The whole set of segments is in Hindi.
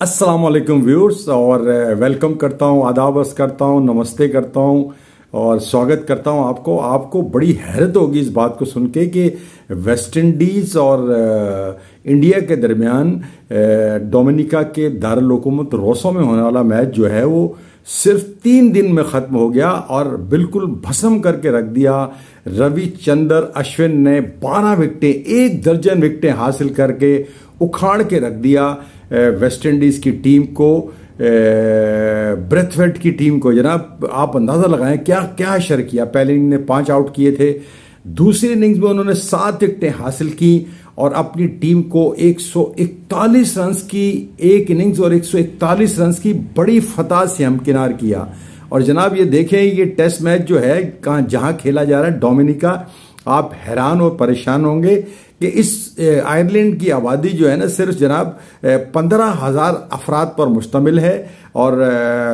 वालेकुम व्यूअर्स और वेलकम करता हूँ आदाबस करता हूँ, नमस्ते करता हूँ, और स्वागत करता हूँ आपको। आपको बड़ी हैरत होगी इस बात को सुन के कि वेस्ट इंडीज़ और इंडिया के दरमियान डोमिनिका के दारकूमत रोसो में होने वाला मैच जो है वो सिर्फ़ तीन दिन में ख़त्म हो गया और बिल्कुल भस्म करके रख दिया। रवि रविचंद्र अश्विन ने 12 विकटें, एक दर्जन विकटें हासिल करके उखाड़ के रख दिया। वेस्ट इंडीज की टीम को ब्रेथवेट की टीम को, जनाब, आप अंदाज़ा लगाएँ, क्या क्या अशर किया? पहले इनिंग ने पाँच आउट किए थे, दूसरी इनिंग्स में उन्होंने सात विकटें हासिल की और अपनी टीम को 141 रन की, एक इनिंग्स और 141 रन की बड़ी फतह से हमकिनार किया। और जनाब, ये देखें, ये टेस्ट मैच जो है, कहाँ, जहाँ खेला जा रहा है, डोमिनिका, आप हैरान और परेशान होंगे कि इस आयरलैंड की आबादी जो है ना, सिर्फ़ जनाब पंद्रह हज़ार अफराद पर मुश्तमिल है। और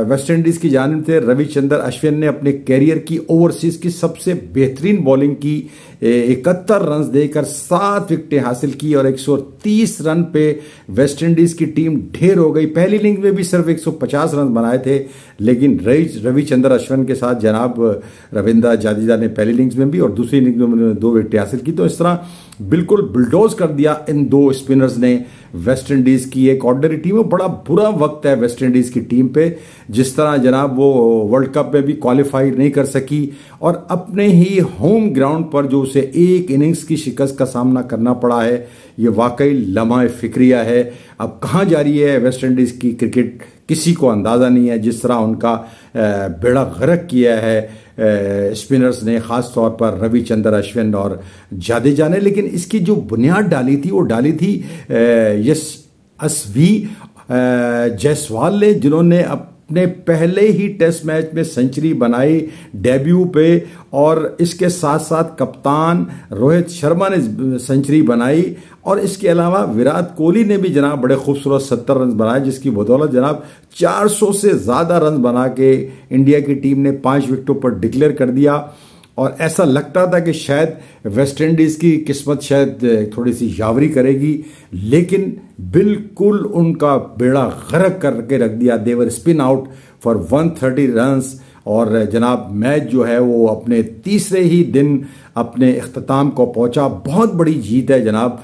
वेस्ट इंडीज की जानब से रविचंद्र अश्विन ने अपने कैरियर की ओवरसीज की सबसे बेहतरीन बॉलिंग की इकहत्तर रन देकर सात विकटें हासिल की और 130 रन पे वेस्ट इंडीज की टीम ढेर हो गई। पहली इनिंग में भी सिर्फ़ 150 रन बनाए थे, लेकिन रवि, रविचंद्र अश्विन के साथ जनाब रविंद्र जादेजा ने पहली इनिंग्स में भी और दूसरी इनिंग्स में उन्होंने दो विकटें हासिल की। तो इस तरह बिल्कुल बुलडोज कर दिया इन दो स्पिनर्स ने। वेस्ट इंडीज की एक ऑर्डनरी टीम है, बड़ा बुरा वक्त है वेस्ट इंडीज की टीम पे, जिस तरह जनाब वो वर्ल्ड कप में भी क्वालिफाई नहीं कर सकी, और अपने ही होम ग्राउंड पर जो उसे एक इनिंग्स की शिकस्त का सामना करना पड़ा है, ये वाकई लम्हा फिक्रिया है। अब कहाँ जा रही है वेस्ट इंडीज की क्रिकेट किसी को अंदाज़ा नहीं है, जिस तरह उनका बेड़ा गर्क किया है स्पिनर्स ने, ख़ास तौर पर रविचंद्र अश्विन और जादेजा ने। लेकिन इसकी जो बुनियाद डाली थी, वो डाली थी यस असवी जायसवाल ने, जिन्होंने अपने पहले ही टेस्ट मैच में सेंचुरी बनाई डेब्यू पे, और इसके साथ साथ कप्तान रोहित शर्मा ने सेंचुरी बनाई, और इसके अलावा विराट कोहली ने भी जनाब बड़े खूबसूरत सत्तर रन बनाए, जिसकी बदौलत जनाब 400 से ज़्यादा रन बना के इंडिया की टीम ने पाँच विकेटों पर डिक्लेयर कर दिया। और ऐसा लगता था कि शायद वेस्ट इंडीज़ की किस्मत शायद थोड़ी सी यावरी करेगी, लेकिन बिल्कुल उनका बेड़ा गरक करके रख दिया। देवर स्पिन आउट फॉर 130 रन्स और जनाब, मैच जो है वो अपने तीसरे ही दिन अपने अख्ताम को पहुँचा। बहुत बड़ी जीत है जनाब।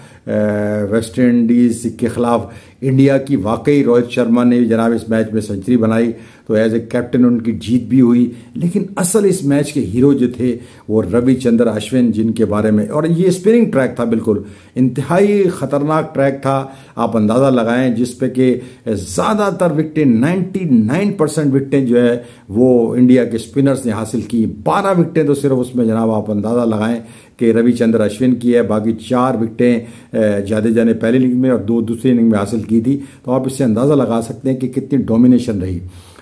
वेस्ट इंडीज़ के ख़िलाफ़ इंडिया की वाकई रोहित शर्मा ने जनाब इस मैच में सेंचुरी बनाई तो एज ए कैप्टन उनकी जीत भी हुई। लेकिन असल इस मैच के हीरो जो थे, वो रविचंद्र अश्विन, जिनके बारे में और ये स्पिनिंग ट्रैक था बिल्कुल। इंतहाई ख़तरनाक ट्रैक था। आप अंदाज़ा लगाएँ जिस पे कि ज़्यादातर विकटें 99 परसेंट विकटें जो है, वो इंडिया के स्पिनर्स ने हासिल की। बारह विकटें तो सिर्फ़ उसमें जनाब आप अंदाज़ा लगाएँ कि रविचंद्र अश्विन की है। बाकी चार विकटें जादेजा ने पहली इनिंग में और दो दूसरी इनिंग में हासिल की थी। तो आप इससे अंदाज़ा लगा सकते हैं कि कितनी डोमिनेशन रही।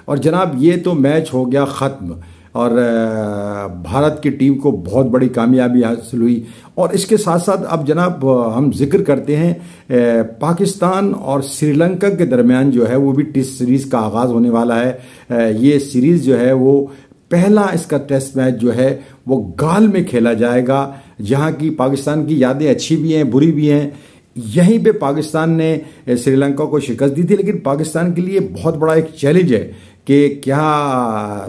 और जनाब, ये तो मैच हो गया ख़त्म और भारत की टीम को बहुत बड़ी कामयाबी हासिल हुई। और इसके साथ साथ अब जनाब, हम ज़िक्र करते हैं पाकिस्तान और श्रीलंका के दरमियान जो है वो भी टेस्ट सीरीज़ का आगाज़ होने वाला है। ये सीरीज़ जो है वो पहला इसका टेस्ट मैच जो है वो गाल में खेला जाएगा। जहाँ की पाकिस्तान की यादें अच्छी भी हैं, बुरी भी हैं। यहीं पे पाकिस्तान ने श्रीलंका को शिकस्त दी थी, लेकिन पाकिस्तान के लिए बहुत बड़ा एक चैलेंज है कि क्या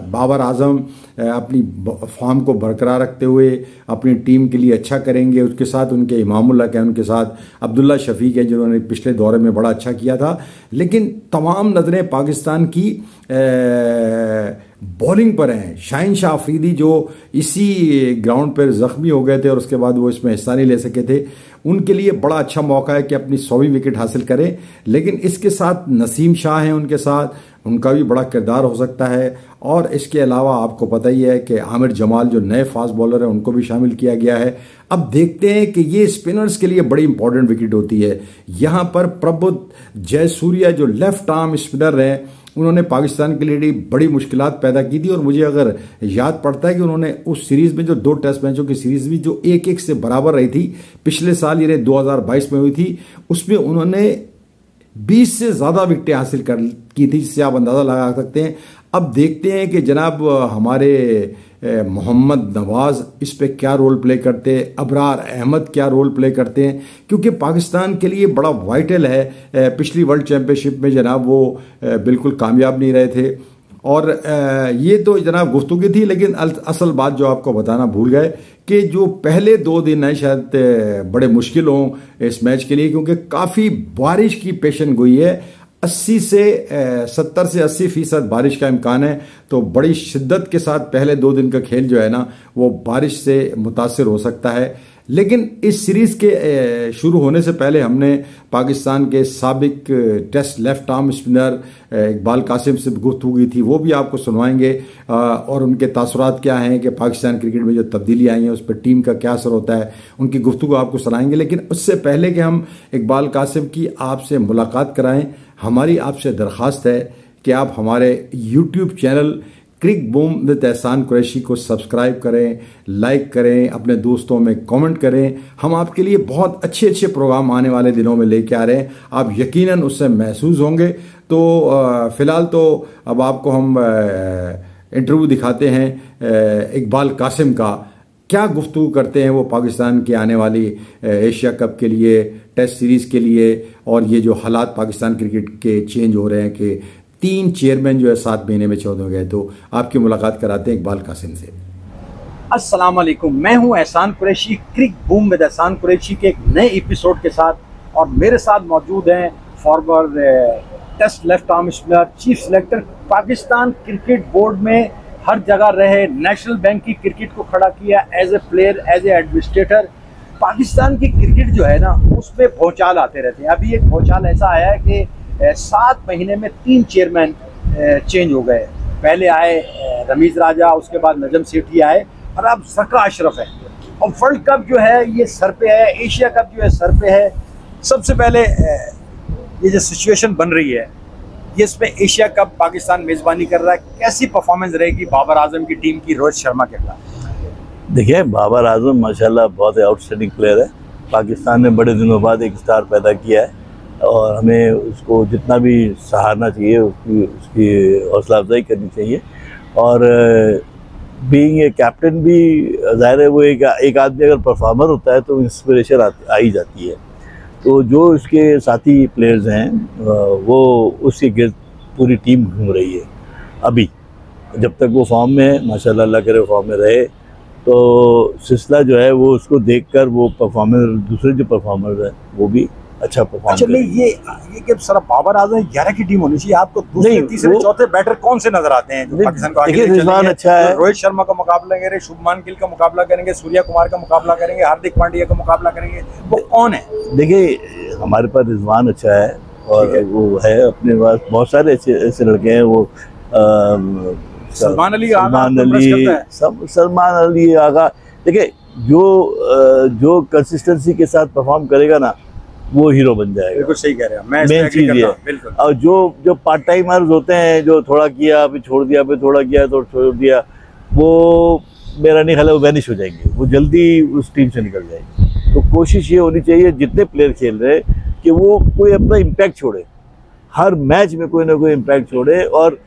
बाबर आज़म अपनी फॉर्म को बरकरार रखते हुए अपनी टीम के लिए अच्छा करेंगे। उसके साथ उनके इमामुल्ला के उनके साथ अब्दुल्ला शफीक है, जिन्होंने पिछले दौरे में बड़ा अच्छा किया था। लेकिन तमाम नज़रें पाकिस्तान की बॉलिंग पर हैं। शाहिन शाह अफरीदी जो इसी ग्राउंड पर ज़ख्मी हो गए थे और उसके बाद वो इसमें हिस्सा नहीं ले सके थे, उनके लिए बड़ा अच्छा मौका है कि अपनी सौवीं विकेट हासिल करें। लेकिन इसके साथ नसीम शाह हैं उनके साथ, उनका भी बड़ा किरदार हो सकता है। और इसके अलावा आपको पता ही है कि आमिर जमाल जो नए फास्ट बॉलर हैं, उनको भी शामिल किया गया है। अब देखते हैं कि ये स्पिनर्स के लिए बड़ी इंपॉर्टेंट विकेट होती है। यहाँ पर प्रबुद्ध जयसूर्या जो लेफ़्ट आर्म स्पिनर है उन्होंने पाकिस्तान के लिए बड़ी मुश्किल पैदा की थी और मुझे अगर याद पड़ता है कि उन्होंने उस सीरीज़ में जो दो टेस्ट मैचों की सीरीज़ भी जो एक एक से बराबर रही थी, पिछले साल यानी 2022 में हुई थी, उसमें उन्होंने 20 से ज़्यादा विकटें हासिल कर की थी, जिससे आप अंदाज़ा लगा सकते हैं। अब देखते हैं कि जनाब, हमारे मोहम्मद नवाज़, इस पे क्या रोल प्ले करते हैं? अबरार अहमद क्या रोल प्ले करते हैं? क्योंकि पाकिस्तान के लिए बड़ा वाइटल है पिछली वर्ल्ड चैम्पियनशिप में जनाब वो बिल्कुल कामयाब नहीं रहे थे। और ये तो जनाब गुफ्तु थी, लेकिन असल बात जो आपको बताना भूल गए कि जो पहले दो दिन हैं, शायद बड़े मुश्किल हों इस मैच के लिए, क्योंकि काफ़ी बारिश की पेशन गोई है। 80 से 70 से 80 फ़ीसद बारिश का इम्कान है। तो बड़ी शिद्दत के साथ पहले दो दिन का खेल जो है ना, वो बारिश से मुतासर हो सकता है। लेकिन इस सीरीज़ के शुरू होने से पहले हमने पाकिस्तान के सबक test left arm spinner Iqbal Qasim से गुफ्तु की थी, वो भी आपको सुनवाएँगे। और उनके तासरात क्या हैं कि पाकिस्तान क्रिकेट में जो तब्दीली आई हैं, उस पर टीम का क्या असर होता है, उनकी गुफ्तु आपको सुनाएँगे। लेकिन उससे पहले कि हम इकबाल कासिम की आपसे मुलाकात कराएँ हमारी आपसे दरख्वास्त है कि आप हमारे YouTube channel Cric Boom with Ehsan Qureshi को सब्सक्राइब करें, लाइक करें, अपने दोस्तों में कमेंट करें। हम आपके लिए बहुत अच्छे अच्छे प्रोग्राम आने वाले दिनों में लेके आ रहे हैं। आप यकीनन उससे महसूस होंगे। तो फ़िलहाल तो अब आपको हम इंटरव्यू दिखाते हैं इकबाल कासिम का। क्या गुफ्तु करते हैं वो पाकिस्तान की आने वाली एशिया कप के लिए, टेस्ट सीरीज़ के लिए, और ये जो हालात पाकिस्तान क्रिकेट के चेंज हो रहे हैं कि तीन चेयरमैन जो है सात महीने में चौदह गए तो आपकी मुलाकात कराते हैं इकबाल कासिम से। अस्सलाम वालेकुम मैं हूँ एहसान कुरैशी, क्रिक बूम विद एहसान कुरैशी के एक नए एपिसोड के साथ, और मेरे साथ मौजूद हैं forward Test left arm spinner chief selector Pakistan cricket board में हर जगह रहे। नेशनल बैंक की क्रिकेट को खड़ा किया as a player as an administrator Pakistan की क्रिकेट जो है ना, उसमें भौचाल आते रहते हैं। अभी एक भौचाल ऐसा आया है कि सात महीने में तीन चेयरमैन चेंज हो गए। पहले आए रमीज राजा, उसके बाद नजम सेठी आए और अब सरका अशरफ है। और वर्ल्ड कप जो है, ये सर पे है। एशिया कप जो है, सर पे है। सबसे पहले ये जो सिचुएशन बन रही है ये इसमें एशिया कप पाकिस्तान मेज़बानी कर रहा है। कैसी परफॉर्मेंस रहेगी बाबर आज़म की टीम की रोहित शर्मा के खिलाफ? देखिए, बाबर आज़म माशाल्लाह बहुत ही आउटस्टैंडिंग प्लेयर है। पाकिस्तान ने बड़े दिनों बाद एक स्टार पैदा किया है और हमें उसको जितना भी सहारना चाहिए, उसकी उसकी हौसला अफजाई करनी चाहिए। और बीइंग ए कैप्टन भी, ज़ाहिर है वो एक एक आदमी अगर परफॉर्मर होता है तो इंस्पिरेशन आ ही जाती है। तो जो उसके साथी प्लेयर्स हैं वो उसके गिर्द पूरी टीम घूम रही है। अभी, जब तक वो फॉर्म में है, माशाल्लाह अल्लाह करे फॉर्म में रहे। तो सिलसिला जो है, वो उसको देखकर वो परफॉर्मर दूसरे जो परफॉर्मर हैं, वो भी अच्छा अच्छा नहीं ये ये कि सर बाबर आज़म ग्यारह की टीम होनी चाहिए आपको दूसरे तीसरे चौथे बैटर कौन से नज़र आते हैं पाकिस्तान को आगे अच्छा है। रोहित शर्मा का मुकाबला करेंगे शुभमान गिल का मुकाबला करेंगे सूर्या कुमार का मुकाबला करेंगे हार्दिक पांड्या का मुकाबला करेंगे वो कौन है? देखिए हमारे पास रिजवान अच्छा है और वो है अपने पास बहुत सारे ऐसे ऐसे लड़के हैं वो सलमान अली सलमान अली सब सलमान अली आगा। देखिए जो जो कंसिस्टेंसी के साथ परफॉर्म करेगा ना वो हीरो बन जाएगा। बिल्कुल सही कह रहे हैं मैं मेन चीज़ ये और जो जो पार्ट टाइमर्स होते हैं जो थोड़ा किया फिर छोड़ दिया फिर थोड़ा किया तो छोड़ दिया वो मेरा नहीं ख्याल वो वैनिश हो जाएँगे। वो जल्दी उस टीम से निकल जाएँगे। तो कोशिश ये होनी चाहिए जितने प्लेयर खेल रहे कि वो कोई अपना इम्पैक्ट छोड़े। हर मैच में कोई ना कोई इम्पैक्ट छोड़े और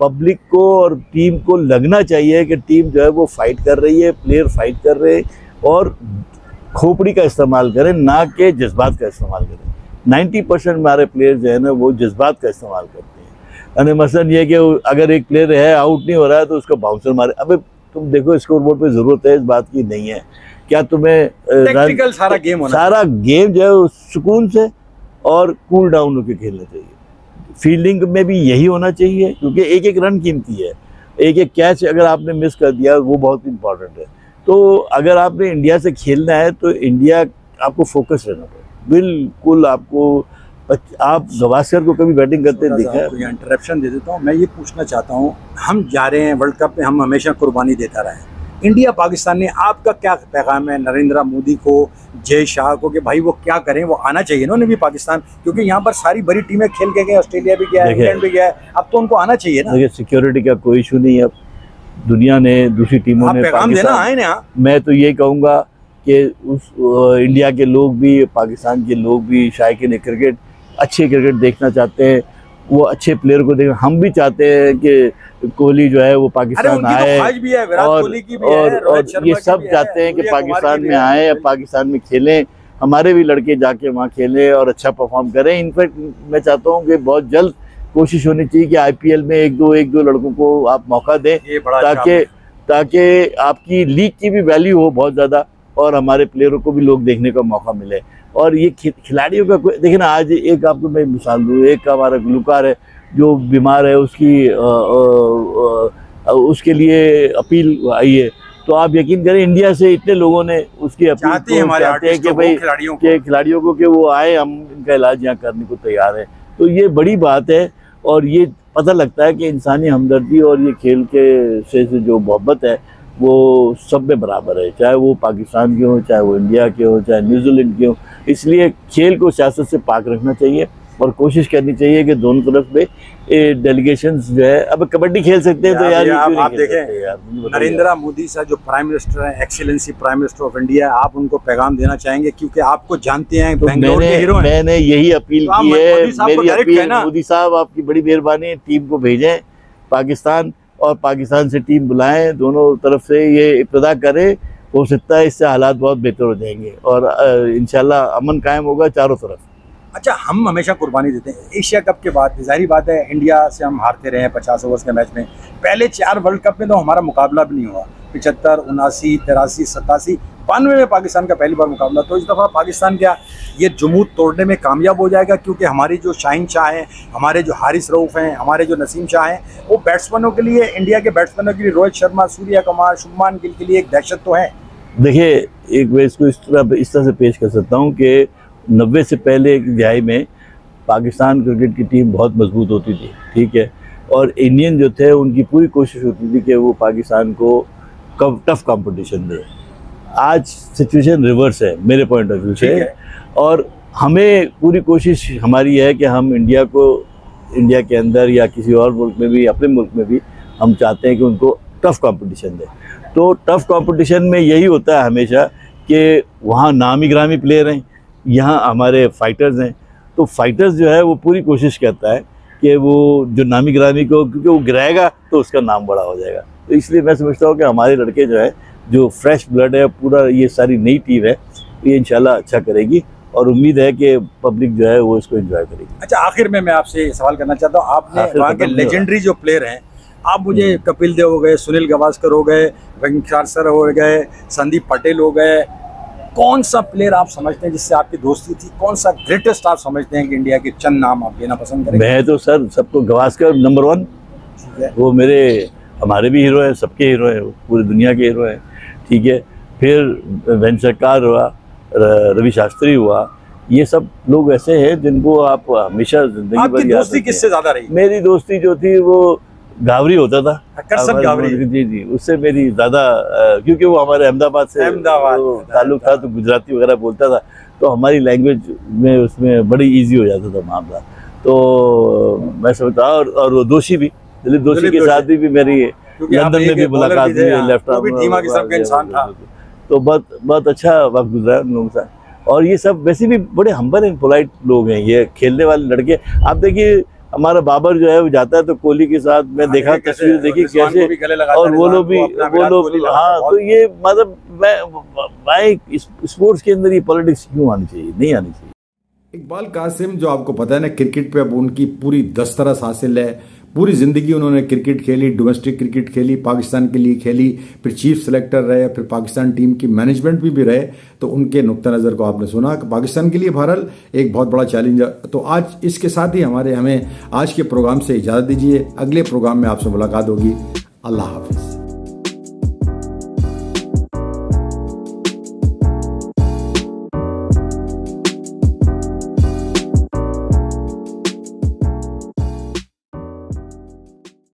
पब्लिक को और टीम को लगना चाहिए कि टीम जो है वो फाइट कर रही है प्लेयर फाइट कर रहे हैं और खोपड़ी का इस्तेमाल करें ना कि जज्बात का इस्तेमाल करें। नाइन्टी परसेंट हमारे प्लेयर जो है ना वो जज्बात का इस्तेमाल करते हैं। यानी मसलन ये कि अगर एक प्लेयर है आउट नहीं हो रहा है तो उसको बाउंसर मारे। अबे तुम देखो स्कोर बोर्ड पर ज़रूरत है इस बात की नहीं है। क्या तुम्हें सारा गेम होना सारा गेम जो है सुकून से और कूल डाउन होकर खेलना चाहिए। फील्डिंग में भी यही होना चाहिए क्योंकि एक एक रन कीमती है। एक एक कैच अगर आपने मिस कर दिया वो बहुत इंपॉर्टेंट है। तो अगर आपने इंडिया से खेलना है तो इंडिया आपको फोकस रहना पड़ेगा। बिल्कुल आपको आप गवास्कर को कभी बैटिंग करते देखा है इंटरप्शन दे देता हूँ। मैं ये पूछना चाहता हूँ हम जा रहे हैं वर्ल्ड कप में हम हमेशा कुर्बानी देता रहे इंडिया पाकिस्तान ने आपका क्या पैगाम है नरेंद्र मोदी को जय शाह को कि भाई वो क्या करें वो आना चाहिए ना उन्हें भी पाकिस्तान? क्योंकि यहाँ पर सारी बड़ी टीमें खेल के गए ऑस्ट्रेलिया भी गया इंग्लैंड भी गया अब तो उनको आना चाहिए ना। सिक्योरिटी का कोई इशू नहीं है। दुनिया ने दूसरी टीमों ने पाकिस्तान मैं तो ये कहूँगा कि उस इंडिया के लोग भी पाकिस्तान के लोग भी शायकीन क्रिकेट अच्छे क्रिकेट देखना चाहते हैं। वो अच्छे प्लेयर को देखें हम भी चाहते हैं कि कोहली जो है वो पाकिस्तान तो आए भी है, और, की भी और, है, और ये सब चाहते हैं कि पाकिस्तान में आए या पाकिस्तान में खेलें। हमारे भी लड़के जाके वहाँ खेलें और अच्छा परफॉर्म करें। इनफैक्ट मैं चाहता हूँ कि बहुत जल्द कोशिश होनी चाहिए कि आईपीएल में एक दो एक दो लड़कों को आप मौका दें अच्छा ताकि ताकि आपकी लीग की भी वैल्यू हो बहुत ज़्यादा और हमारे प्लेयरों को भी लोग देखने का मौका मिले। और ये खिलाड़ियों का देखिए ना आज एक आपको मैं मिसाल दूँ एक हमारा गुलकार है जो बीमार है उसकी आ, आ, आ, उसके लिए अपील आई है। तो आप यकीन करें इंडिया से इतने लोगों ने उसकी अपील चाहते हैं हमारे चाहते हैं कि भाई के खिलाड़ियों को कि वो आए हम इनका इलाज यहाँ करने को तैयार है। तो ये बड़ी बात है और ये पता लगता है कि इंसानी हमदर्दी और ये खेल के से जो मोहब्बत है, वो सब में बराबर है। चाहे वो पाकिस्तान के हो, चाहे वो इंडिया के हो, चाहे न्यूजीलैंड के हो। इसलिए खेल को सियासत से पाक रखना चाहिए। और कोशिश करनी चाहिए कि दोनों तरफ़ में डेलीगेशन जो है अब कबड्डी खेल सकते हैं तो यार आप, आप देखें नरेंद्र मोदी साहब जो प्राइम मिनिस्टर हैं excellency prime minister of India आप उनको पैगाम देना चाहेंगे? क्योंकि आपको जानते हैं तो मैंने, के हीरो मैंने यही अपील तो की है मेरी अपील मोदी साहब आपकी बड़ी मेहरबानी टीम को भेजें पाकिस्तान और पाकिस्तान से टीम बुलाएँ दोनों तरफ़ से ये इब्तदा करें हो सकता है इससे हालात बहुत बेहतर हो जाएँगे और इंशाल्लाह अमन कायम होगा चारों तरफ़। अच्छा हम हमेशा कुर्बानी देते हैं। एशिया कप के बाद, ज़ाहिर बात है, इंडिया से हम हारते रहे हैं पचास ओवर्स के मैच में। पहले चार वर्ल्ड कप में तो हमारा मुकाबला भी नहीं हुआ। पिछहत्तर, उनासी, तिरासी सतासी बानवे में पाकिस्तान का पहली बार मुकाबला। तो इस दफ़ा पाकिस्तान क्या, ये जमूत तोड़ने में कामयाब हो जाएगा? क्योंकि हमारी जो शाहिन शाह हैं, हमारे जो हारिस रऊफ़ हैं, हमारे जो नसीम शाह हैं, वो बैट्समैनों के लिए, इंडिया के बैट्समैनों के लिए, रोहित शर्मा, सूर्या कुमार, शुभमान गिल के लिए एक दहशत तो है। देखिए, एक मैं इसको इस तरह इस तरह से पेश कर सकता हूँ कि नब्बे से पहले एक दिहाई में पाकिस्तान क्रिकेट की टीम बहुत मज़बूत होती थी ठीक है? और इंडियन जो थे उनकी पूरी कोशिश होती थी कि वो पाकिस्तान को कब टफ कंपटीशन दे। आज सिचुएशन रिवर्स है मेरे पॉइंट ऑफ़ व्यू से। और हमें पूरी कोशिश हमारी है कि हम इंडिया को इंडिया के अंदर या किसी और मुल्क में भी अपने मुल्क में भी हम चाहते हैं कि उनको टफ कंपटीशन दें। तो टफ कंपटीशन में यही होता है हमेशा कि वहाँ नामी ग्रामी प्लेयर हैं। यहाँ हमारे फाइटर्स हैं। तो फाइटर्स जो है वो पूरी कोशिश करता है कि वो जो नामी ग्रामी को क्योंकि वो गिराएगा तो उसका नाम बड़ा हो जाएगा। तो इसलिए मैं समझता हूँ कि हमारे लड़के जो है जो फ्रेश ब्लड है पूरा ये सारी नई टीम है ये इंशाल्लाह अच्छा करेगी और उम्मीद है कि पब्लिक जो है वो इसको एंजॉय करेगी। अच्छा आखिर में मैं आपसे सवाल करना चाहता हूँ। आपने वहाँ के लेजेंडरी जो प्लेयर हैं आप मुझे हम्म। कपिल देव हो गए सुनील गवास्कर हो गए वेंकटेश्वर सर हो गए संदीप पटेल हो गए कौन सा प्लेयर आप समझते हैं जिससे आपकी दोस्ती थी? कौन सा ग्रेटेस्ट आप समझते हैं कि इंडिया के चंद नाम आप लेना पसंद करें मैं तो सर सबको गवास्कर नंबर वन वो मेरे हमारे भी हीरो हैं सबके हीरो हैं पूरी दुनिया के हीरो हैं। ठीक है फिर वेन सरकार हुआ रवि शास्त्री हुआ ये सब लोग ऐसे हैं जिनको आप हमेशा ज़िंदगी दोस्ती किससे ज़्यादा रही? मेरी दोस्ती जो थी वो गावरी होता था। करसम गावरी जी जी उससे मेरी ज़्यादा क्योंकि वो हमारे अहमदाबाद से अहमदाबाद ताल्लुक था तो गुजराती वगैरह बोलता था। तो हमारी लैंग्वेज में उसमें बड़ी इजी हो जाता था मामला। तो मैं समझता और और वो दोषी भी दिलीप दोषी के साथ भी भी मेरी लंदन में भी मुलाकात हुई है लेफ़्ट आर्म तो बहुत बहुत अच्छा वक्त गुजरा उन लोगों के साथ। और ये सब वैसे भी बड़े हम्बल एंड पोलाइट लोग हैं ये खेलने वाले लड़के। आप देखिए हमारा बाबर जो है वो जाता है तो कोहली के साथ मैं हाँ, देखा तस्वीर देखी कैसे? और वो लोग भी वो लोग हाँ तो ये मतलब मैं मैं स्पोर्ट्स के अंदर ये पॉलिटिक्स क्यों आनी चाहिए? नहीं आनी चाहिए। इकबाल कासिम जो आपको पता है ना क्रिकेट पे अब उनकी पूरी दस्तरस हासिल है पूरी ज़िंदगी उन्होंने क्रिकेट खेली डोमेस्टिक क्रिकेट खेली पाकिस्तान के लिए खेली फिर चीफ सेलेक्टर रहे फिर पाकिस्तान टीम की मैनेजमेंट भी, भी रहे तो उनके नुक़ नज़र को आपने सुना कि पाकिस्तान के लिए बहरहाल एक बहुत बड़ा चैलेंज तो आज इसके साथ ही हमारे हमें आज के प्रोग्राम से इजाज़त दीजिए। अगले प्रोग्राम में आपसे मुलाकात होगी। अल्लाह हाफिज़।